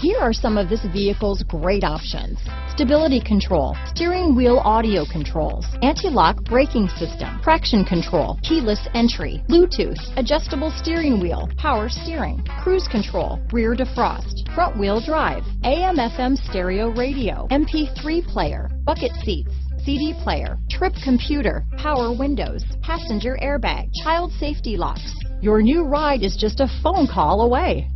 Here are some of this vehicle's great options. Stability control, steering wheel audio controls, anti-lock braking system, traction control, keyless entry, Bluetooth, adjustable steering wheel, power steering, cruise control, rear defrost, front wheel drive, AM FM stereo radio, MP3 player, bucket seats, CD player, trip computer, power windows, passenger airbag, child safety locks. Your new ride is just a phone call away.